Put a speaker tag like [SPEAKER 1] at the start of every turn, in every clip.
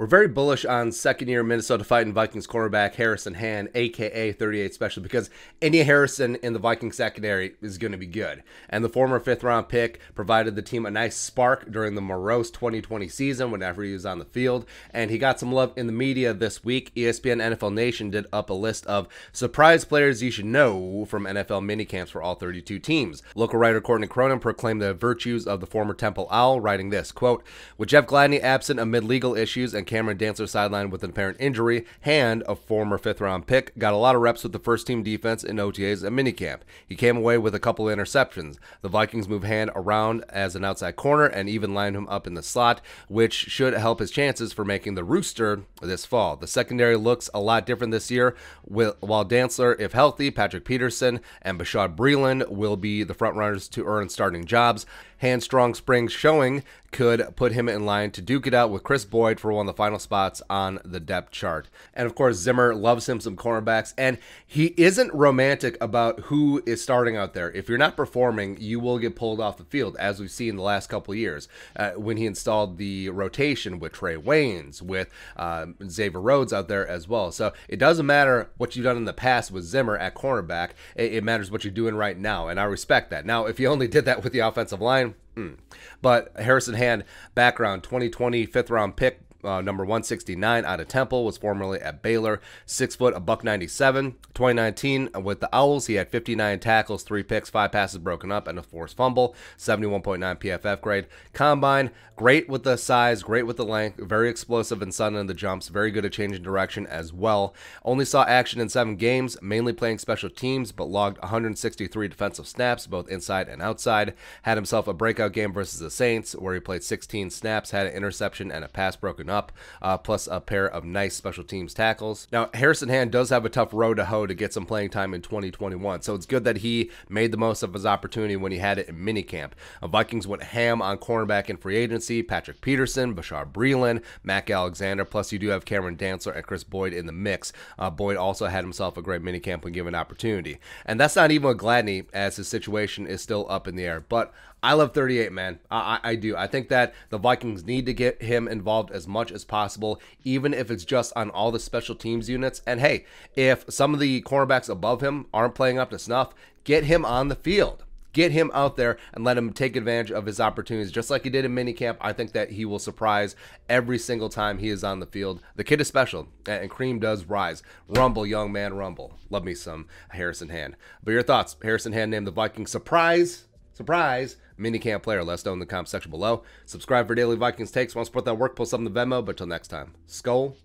[SPEAKER 1] We're very bullish on second year Minnesota Fighting Vikings cornerback Harrison Hand, aka 38 Special, because any Harrison in the Vikings secondary is going to be good. And the former fifth round pick provided the team a nice spark during the morose 2020 season whenever he was on the field. And he got some love in the media this week. ESPN NFL Nation did up a list of surprise players you should know from NFL minicamps for all 32 teams. Local writer Courtney Cronin proclaimed the virtues of the former Temple Owl, writing this quote, With Jeff Gladney absent amid legal issues and Cameron Dantzler sidelined with an apparent injury. Hand, a former fifth round pick, got a lot of reps with the first team defense in OTAs and minicamp. He came away with a couple interceptions. The Vikings move Hand around as an outside corner and even lined him up in the slot, which should help his chances for making the rooster this fall. The secondary looks a lot different this year, while Dantzler, if healthy, Patrick Peterson, and Bashaud Breeland will be the front runners to earn starting jobs. Hand strong springs showing could put him in line to duke it out with Kris Boyd for one of the final spots on the depth chart. And of course, Zimmer loves him some cornerbacks, and he isn't romantic about who is starting out there. If you're not performing, you will get pulled off the field, as we've seen the last couple years uh, when he installed the rotation with Trae Waynes, with uh, Xavier Rhodes out there as well. So it doesn't matter what you've done in the past with Zimmer at cornerback, it, it matters what you're doing right now, and I respect that. Now, if you only did that with the offensive line, Mm. But Harrison Hand, background 2020 fifth round pick, uh, number 169 out of Temple, was formerly at Baylor. Six foot, a buck 97. 2019 with the Owls, he had 59 tackles, three picks, five passes broken up, and a forced fumble. 71.9 PFF grade. Combine, great with the size, great with the length, very explosive and sudden in the jumps, very good at changing direction as well. Only saw action in seven games, mainly playing special teams, but logged 163 defensive snaps, both inside and outside. Had himself a breakout game versus the Saints, where he played 16 snaps, had an interception and a pass broken up, uh, plus a pair of nice special teams tackles. Now, Harrison Hand does have a tough road to hoe to get some playing time in 2021, so it's good that he made the most of his opportunity when he had it in minicamp. Uh, Vikings went ham on cornerback in free agency, Patrick Peterson, Bashaud Breeland, Mac Alexander, plus you do have Cameron Dantzler and Kris Boyd in the mix. Uh, Boyd also had himself a great minicamp when given opportunity. And that's not even with Gladney, as his situation is still up in the air. But I love 38, man. I, I, do. I think that the Vikings need to get him involved as much as possible, even if it's just on all the special teams units. And hey, if some of the cornerbacks above him aren't playing up to snuff, get him on the field. Get him out there and let him take advantage of his opportunities, just like he did in minicamp. I think that he will surprise every single time he is on the field. The kid is special, and cream does rise. Rumble, young man, rumble. Love me some Harrison Hand. But your thoughts? Harrison Hand named the Vikings surprise surprise, minicamp player. Let us know in the comment section below. Subscribe for daily Vikings takes. Want to support that work? Post something to Venmo. But until next time, Skol,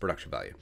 [SPEAKER 1] production value.